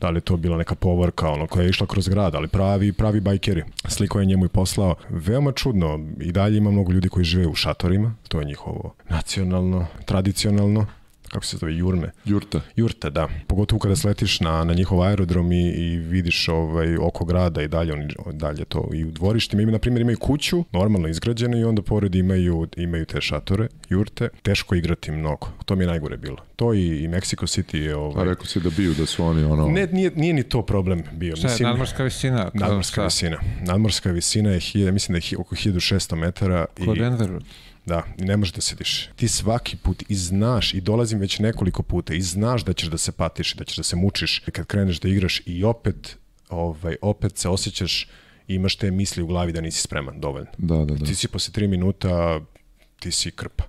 da li je to bila neka povorka ono koja je išla kroz grad, ali pravi, pravi bajkeri. Sliko je njemu i poslao. Veoma čudno, i dalje ima mnogo ljudi koji žive u šatorima, to je njihovo nacionalno, tradicionalno, kako se zove, jurme. Jurta. Jurte, da. Pogotovo kada sletiš na, na njihov aerodrom i, i vidiš ovaj, oko grada i dalje, oni, dalje to i u dvorištima. Ima, na primjer, imaju kuću, normalno izgrađenu i onda pored imaju, imaju te šatore, jurte. Teško igrati mnogo. To mi je najgore bilo. To i, i Mexico City je... Ovaj, A rekao si da biju, da su oni ono... Ne, nije, nije ni to problem bio. Šta je, nadmorska visina? Nadmorska šta? visina. Nadmorska visina je, mislim da je oko 1600 metara. Kod i, Denveru. Da, i ne možeš da sediš. Ti svaki put i znaš, i dolazim već nekoliko puta, i znaš da ćeš da se patiš, da ćeš da se mučiš kad kreneš da igraš i opet, ovaj, opet se osjećaš i imaš te misli u glavi da nisi spreman dovoljno. Da, da, da. Ti si posle tri minuta, ti si krpa.